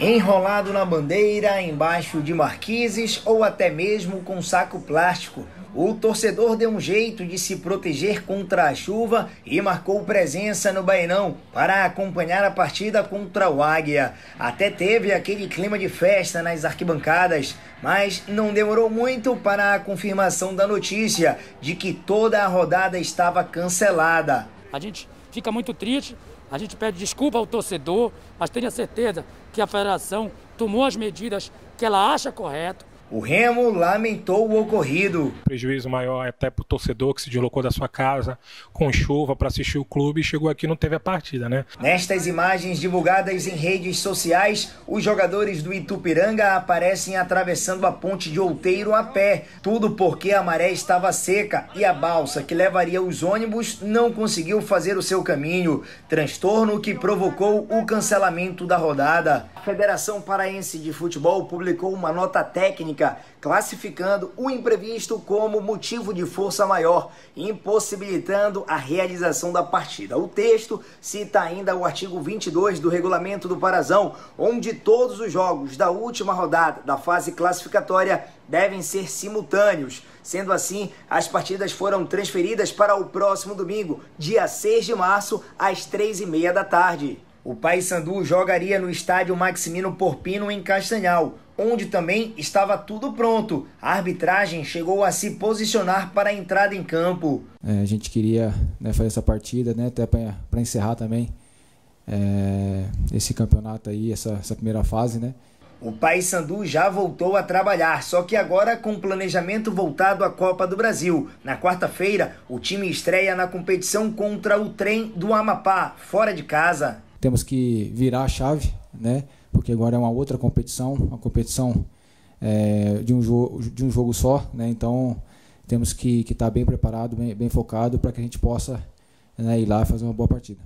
Enrolado na bandeira, embaixo de marquises ou até mesmo com saco plástico, o torcedor deu um jeito de se proteger contra a chuva e marcou presença no Bainão para acompanhar a partida contra o Águia. Até teve aquele clima de festa nas arquibancadas, mas não demorou muito para a confirmação da notícia de que toda a rodada estava cancelada. A gente fica muito triste, a gente pede desculpa ao torcedor, mas tenha certeza que a federação tomou as medidas que ela acha correto o Remo lamentou o ocorrido. Prejuízo maior até para o torcedor que se deslocou da sua casa com chuva para assistir o clube e chegou aqui e não teve a partida, né? Nestas imagens divulgadas em redes sociais, os jogadores do Itupiranga aparecem atravessando a ponte de Outeiro a pé. Tudo porque a maré estava seca e a balsa que levaria os ônibus não conseguiu fazer o seu caminho. Transtorno que provocou o cancelamento da rodada. A Federação Paraense de Futebol publicou uma nota técnica técnica, classificando o imprevisto como motivo de força maior, impossibilitando a realização da partida. O texto cita ainda o artigo 22 do regulamento do Parazão, onde todos os jogos da última rodada da fase classificatória devem ser simultâneos. Sendo assim, as partidas foram transferidas para o próximo domingo, dia 6 de março, às 3h30 da tarde. O Paysandu jogaria no estádio Maximino Porpino em Castanhal, onde também estava tudo pronto. A arbitragem chegou a se posicionar para a entrada em campo. É, a gente queria né, fazer essa partida, né, até para encerrar também é, esse campeonato aí, essa, essa primeira fase, né? O Paysandu já voltou a trabalhar, só que agora com planejamento voltado à Copa do Brasil. Na quarta-feira, o time estreia na competição contra o Trem do Amapá, fora de casa temos que virar a chave, né? Porque agora é uma outra competição, uma competição é, de, um jogo, de um jogo só, né? Então temos que estar tá bem preparado, bem, bem focado para que a gente possa né, ir lá e fazer uma boa partida.